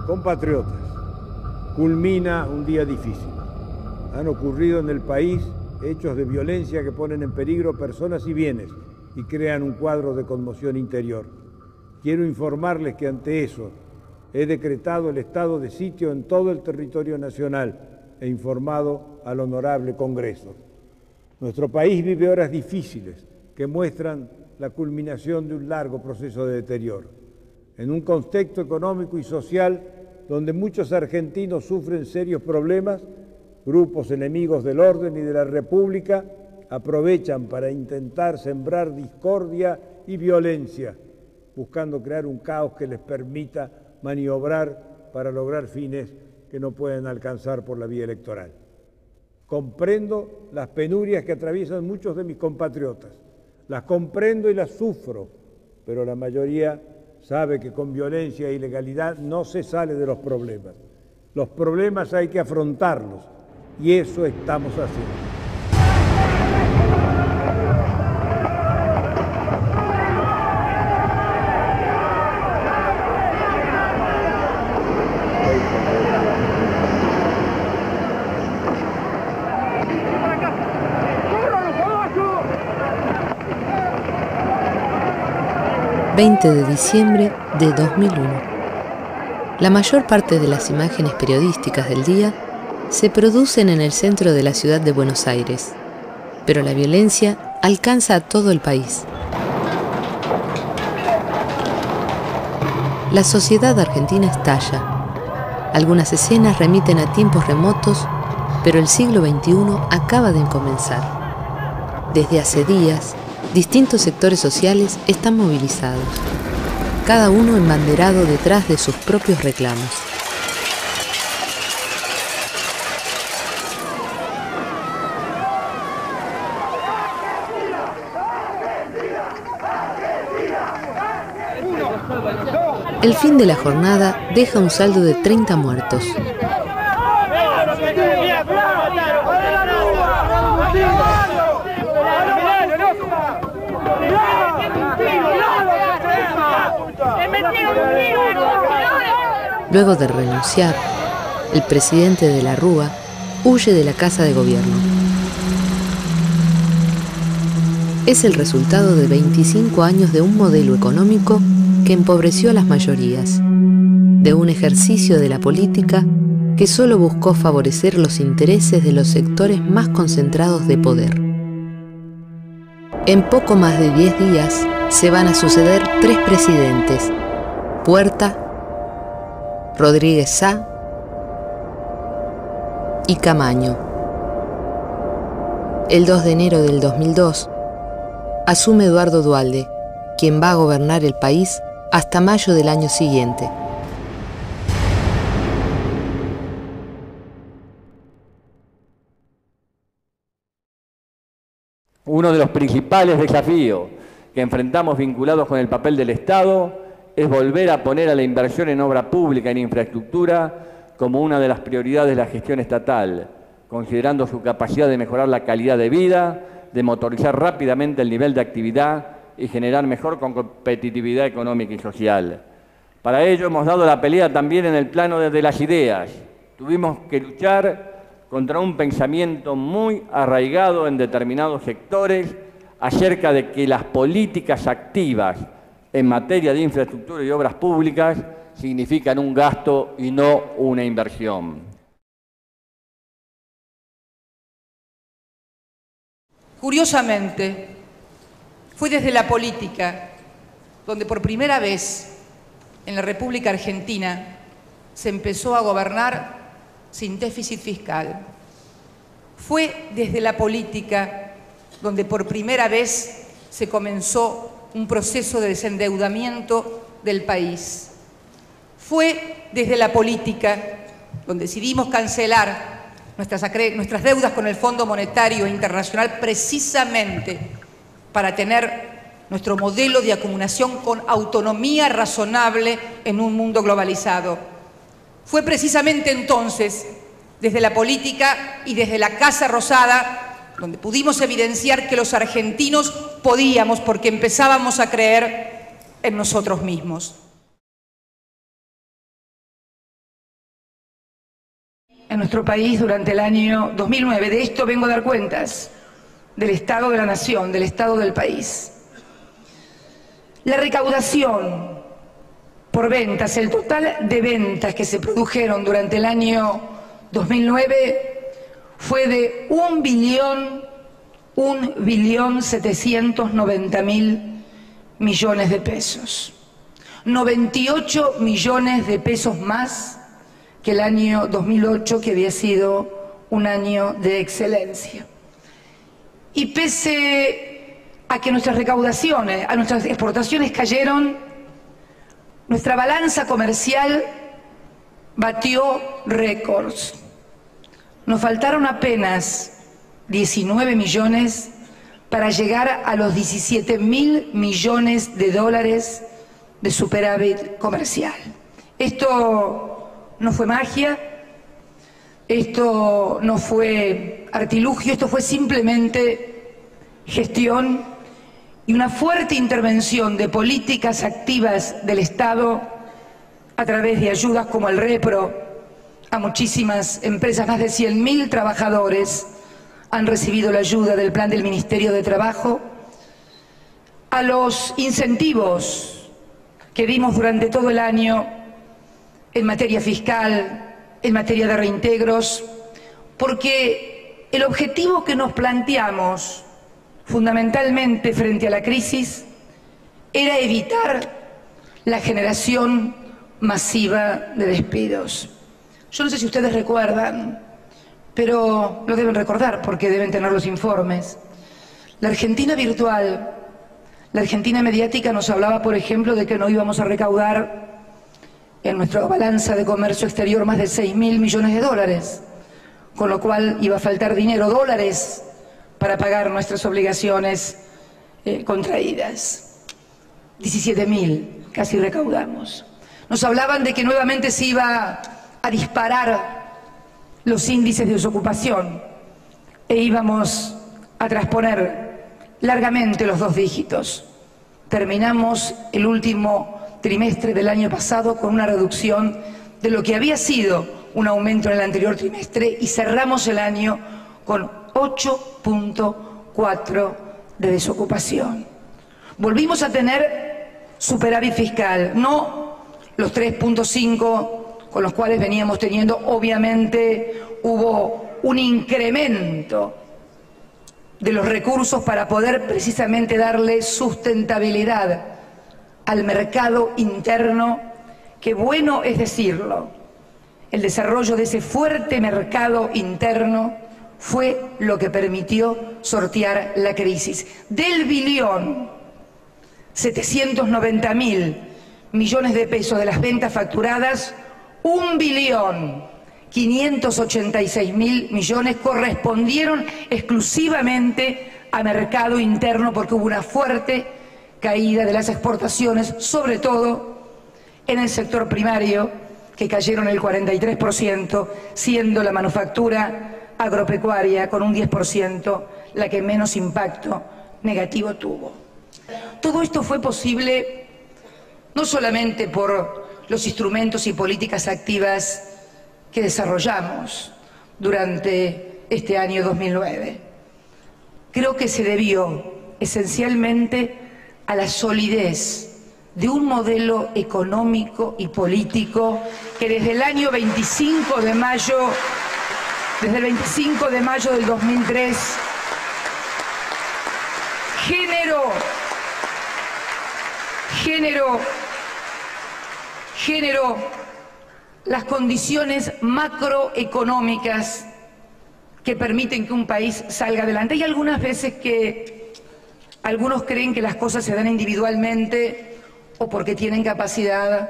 Compatriotas, culmina un día difícil han ocurrido en el país hechos de violencia que ponen en peligro personas y bienes y crean un cuadro de conmoción interior. Quiero informarles que ante eso he decretado el estado de sitio en todo el territorio nacional e informado al honorable Congreso. Nuestro país vive horas difíciles que muestran la culminación de un largo proceso de deterioro. En un contexto económico y social donde muchos argentinos sufren serios problemas, grupos enemigos del orden y de la República aprovechan para intentar sembrar discordia y violencia, buscando crear un caos que les permita maniobrar para lograr fines que no pueden alcanzar por la vía electoral. Comprendo las penurias que atraviesan muchos de mis compatriotas, las comprendo y las sufro, pero la mayoría sabe que con violencia e ilegalidad no se sale de los problemas. Los problemas hay que afrontarlos y eso estamos haciendo. ...20 de diciembre de 2001. La mayor parte de las imágenes periodísticas del día se producen en el centro de la ciudad de Buenos Aires, pero la violencia alcanza a todo el país. La sociedad argentina estalla. Algunas escenas remiten a tiempos remotos, pero el siglo XXI acaba de comenzar. Desde hace días, distintos sectores sociales están movilizados, cada uno embanderado detrás de sus propios reclamos. El fin de la jornada deja un saldo de 30 muertos. Luego de renunciar, el presidente de la Rúa huye de la casa de gobierno. Es el resultado de 25 años de un modelo económico que empobreció a las mayorías, de un ejercicio de la política que solo buscó favorecer los intereses de los sectores más concentrados de poder. En poco más de 10 días se van a suceder tres presidentes, Puerta, Rodríguez Sá y Camaño. El 2 de enero del 2002 asume Eduardo Dualde, quien va a gobernar el país hasta mayo del año siguiente. Uno de los principales desafíos que enfrentamos vinculados con el papel del Estado es volver a poner a la inversión en obra pública, en infraestructura, como una de las prioridades de la gestión estatal, considerando su capacidad de mejorar la calidad de vida, de motorizar rápidamente el nivel de actividad y generar mejor competitividad económica y social. Para ello hemos dado la pelea también en el plano de las ideas. Tuvimos que luchar contra un pensamiento muy arraigado en determinados sectores acerca de que las políticas activas en materia de infraestructura y obras públicas significan un gasto y no una inversión. Curiosamente, fue desde la política donde por primera vez en la República Argentina se empezó a gobernar sin déficit fiscal. Fue desde la política donde por primera vez se comenzó un proceso de desendeudamiento del país. Fue desde la política, donde decidimos cancelar nuestras, deudas con el Fondo Monetario Internacional precisamente para tener nuestro modelo de acumulación con autonomía razonable en un mundo globalizado. Fue precisamente entonces, desde la política y desde la Casa Rosada, donde pudimos evidenciar que los argentinos podíamos porque empezábamos a creer en nosotros mismos. En nuestro país durante el año 2009, de esto vengo a dar cuentas, del Estado de la Nación, del Estado del país. La recaudación por ventas, el total de ventas que se produjeron durante el año 2009 fue de un billón, un billón 790 mil millones de pesos. 98 millones de pesos más que el año 2008, que había sido un año de excelencia. Y pese a que nuestras recaudaciones, a nuestras exportaciones cayeron, nuestra balanza comercial batió récords. Nos faltaron apenas 19 millones para llegar a los 17 mil millones de dólares de superávit comercial. Esto no fue magia, esto no fue artilugio, esto fue simplemente gestión y una fuerte intervención de políticas activas del Estado a través de ayudas como el REPRO a muchísimas empresas, más de 100.000 trabajadores han recibido la ayuda del plan del Ministerio de Trabajo, a los incentivos que dimos durante todo el año en materia fiscal, en materia de reintegros, porque el objetivo que nos planteamos fundamentalmente frente a la crisis era evitar la generación masiva de despidos. Yo no sé si ustedes recuerdan, pero lo deben recordar porque deben tener los informes. La Argentina virtual, la Argentina mediática nos hablaba, por ejemplo, de que no íbamos a recaudar en nuestra balanza de comercio exterior más de 6 mil millones de dólares, con lo cual iba a faltar dinero, dólares, para pagar nuestras obligaciones eh, contraídas. 17.000 casi recaudamos. Nos hablaban de que nuevamente se iba a disparar los índices de desocupación e íbamos a transponer largamente los dos dígitos. Terminamos el último trimestre del año pasado con una reducción de lo que había sido un aumento en el anterior trimestre y cerramos el año con 8.4 de desocupación. Volvimos a tener superávit fiscal, no los 3.5 con los cuales veníamos teniendo, obviamente hubo un incremento de los recursos para poder precisamente darle sustentabilidad al mercado interno, que bueno es decirlo, el desarrollo de ese fuerte mercado interno fue lo que permitió sortear la crisis. Del billón 790 mil millones de pesos de las ventas facturadas, un billón 586 mil millones correspondieron exclusivamente a mercado interno porque hubo una fuerte caída de las exportaciones, sobre todo en el sector primario, que cayeron el 43%, siendo la manufactura agropecuaria con un 10%, la que menos impacto negativo tuvo. Todo esto fue posible no solamente por los instrumentos y políticas activas que desarrollamos durante este año 2009. Creo que se debió esencialmente a la solidez de un modelo económico y político que desde el año 25 de mayo desde el 25 de mayo del 2003, género, género, género las condiciones macroeconómicas que permiten que un país salga adelante. Hay algunas veces que Algunos creen que las cosas se dan individualmente o porque tienen capacidad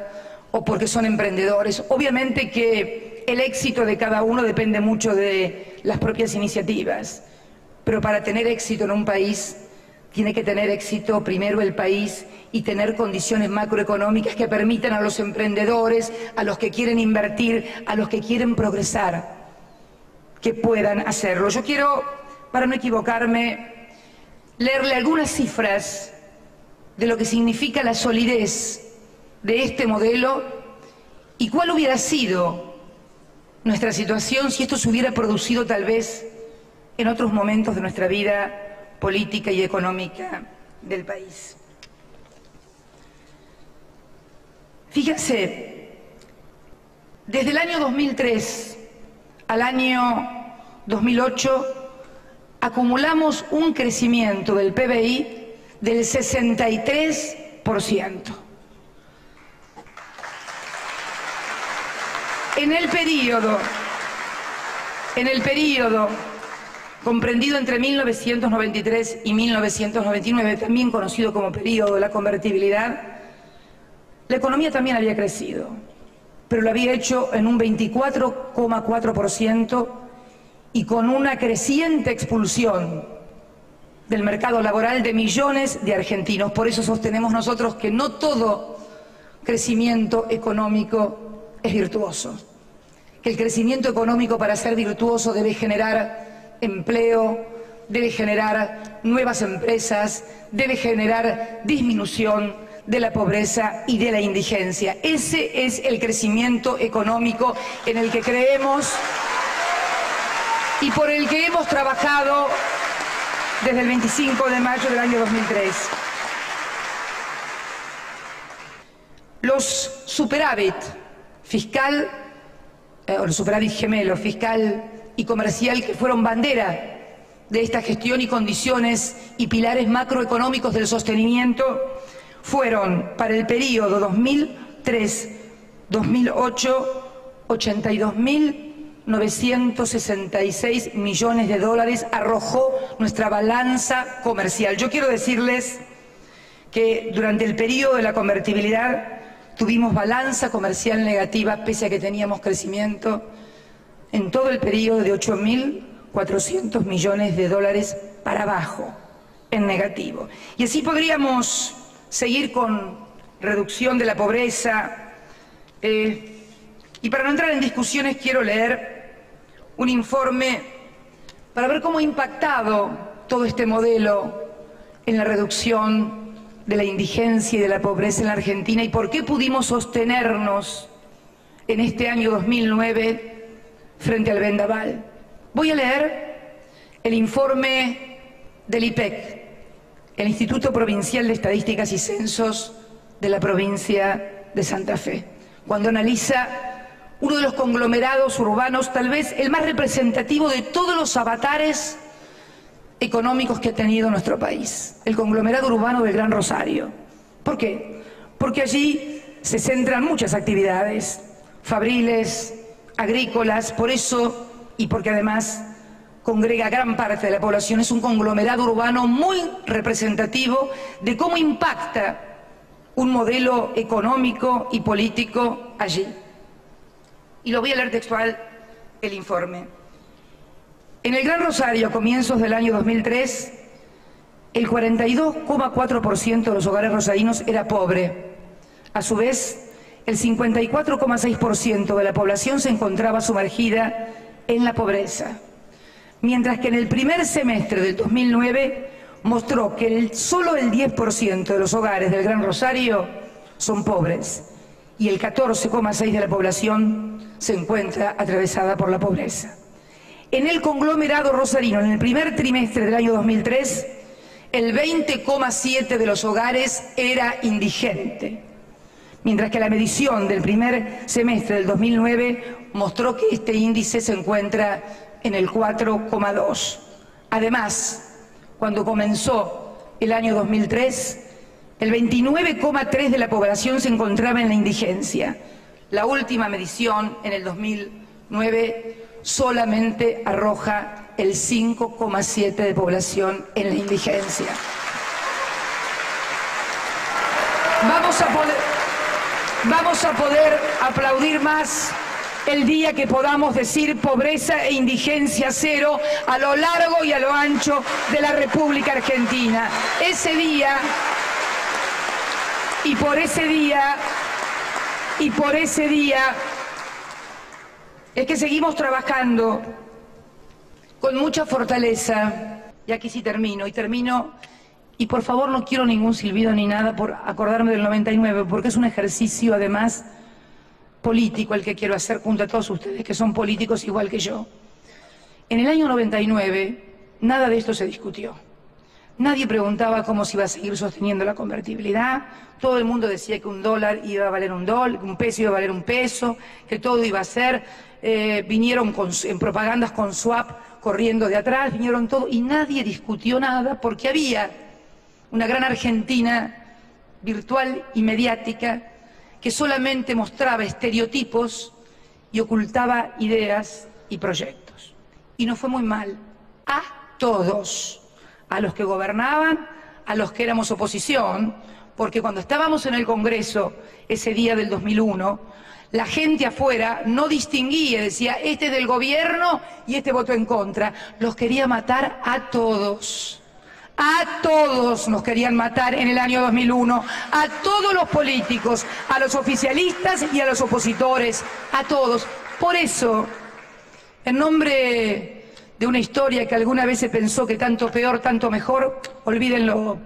o porque son emprendedores. Obviamente que el éxito de cada uno depende mucho de las propias iniciativas, pero para tener éxito en un país tiene que tener éxito primero el país y tener condiciones macroeconómicas que permitan a los emprendedores, a los que quieren invertir, a los que quieren progresar, que puedan hacerlo. Yo quiero, para no equivocarme, leerle algunas cifras de lo que significa la solidez de este modelo y cuál hubiera sido nuestra situación si esto se hubiera producido tal vez en otros momentos de nuestra vida política y económica del país. Fíjense, desde el año 2003 al año 2008 acumulamos un crecimiento del PBI del 63%. En el periodo, en el periodo comprendido entre 1993 y 1999, también conocido como periodo de la convertibilidad, la economía también había crecido, pero lo había hecho en un 24,4% y con una creciente expulsión del mercado laboral de millones de argentinos. Por eso sostenemos nosotros que no todo crecimiento económico es virtuoso, que el crecimiento económico para ser virtuoso debe generar empleo, debe generar nuevas empresas, debe generar disminución de la pobreza y de la indigencia. Ese es el crecimiento económico en el que creemos y por el que hemos trabajado desde el 25 de mayo del año 2003. Los superávit fiscal, eh, o los superávit gemelo, fiscal y comercial que fueron bandera de esta gestión y condiciones y pilares macroeconómicos del sostenimiento fueron para el periodo 2003-2008 82.966 millones de dólares arrojó nuestra balanza comercial. Yo quiero decirles que durante el periodo de la convertibilidad tuvimos balanza comercial negativa pese a que teníamos crecimiento en todo el periodo de 8.400 millones de dólares para abajo, en negativo. Y así podríamos seguir con reducción de la pobreza. Eh, y para no entrar en discusiones quiero leer un informe para ver cómo ha impactado todo este modelo en la reducción de la indigencia y de la pobreza en la Argentina y por qué pudimos sostenernos en este año 2009 frente al vendaval. Voy a leer el informe del IPEC, el Instituto Provincial de Estadísticas y Censos de la provincia de Santa Fe, cuando analiza uno de los conglomerados urbanos, tal vez el más representativo de todos los avatares económicos que ha tenido nuestro país, el conglomerado urbano del Gran Rosario. ¿Por qué? Porque allí se centran muchas actividades, fabriles, agrícolas, por eso y porque además congrega gran parte de la población, es un conglomerado urbano muy representativo de cómo impacta un modelo económico y político allí. Y lo voy a leer textual el informe. En el Gran Rosario, a comienzos del año 2003, el 42,4% de los hogares rosarinos era pobre. A su vez, el 54,6% de la población se encontraba sumergida en la pobreza, mientras que en el primer semestre del 2009 mostró que el, solo el 10% de los hogares del Gran Rosario son pobres y el 14,6% de la población se encuentra atravesada por la pobreza. En el conglomerado rosarino, en el primer trimestre del año 2003, el 20,7% de los hogares era indigente mientras que la medición del primer semestre del 2009 mostró que este índice se encuentra en el 4,2. Además, cuando comenzó el año 2003, el 29,3 de la población se encontraba en la indigencia. La última medición, en el 2009, solamente arroja el 5,7 de población en la indigencia. Vamos a poder, vamos a poder aplaudir más el día que podamos decir pobreza e indigencia cero a lo largo y a lo ancho de la República Argentina. Ese día, y por ese día, y por ese día, es que seguimos trabajando con mucha fortaleza. Y aquí sí termino, y termino, y por favor no quiero ningún silbido ni nada por acordarme del 99, porque es un ejercicio además político el que quiero hacer junto a todos ustedes que son políticos igual que yo. En el año 99 nada de esto se discutió. Nadie preguntaba cómo se iba a seguir sosteniendo la convertibilidad. Todo el mundo decía que un dólar iba a valer un dólar, un peso iba a valer un peso, que todo iba a ser. Eh, vinieron en propagandas con swap corriendo de atrás, vinieron todo y nadie discutió nada porque había una gran Argentina virtual y mediática que solamente mostraba estereotipos y ocultaba ideas y proyectos. Y no fue muy mal. A todos, a los que gobernaban, a los que éramos oposición, porque cuando estábamos en el Congreso ese día del 2001, la gente afuera no distinguía, decía, este es del gobierno y este votó en contra. Los quería matar a todos. A todos nos querían matar en el año 2001, a todos los políticos, a los oficialistas y a los opositores, a todos. Por eso, en nombre de una historia que alguna vez se pensó que tanto peor, tanto mejor, olvídenlo,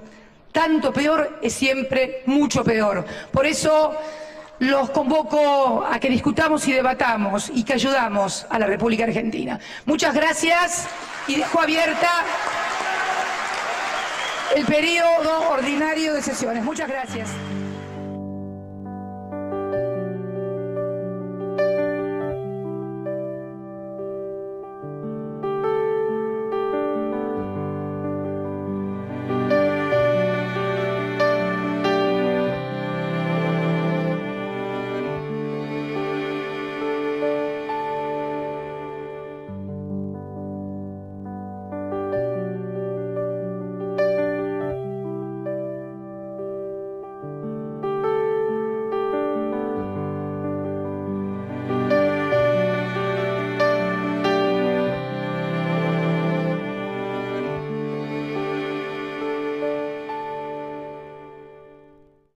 tanto peor es siempre mucho peor. Por eso los convoco a que discutamos y debatamos y que ayudamos a la República Argentina. Muchas gracias y dejo abierta el periodo ordinario de sesiones. Muchas gracias.